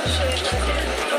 хорошие.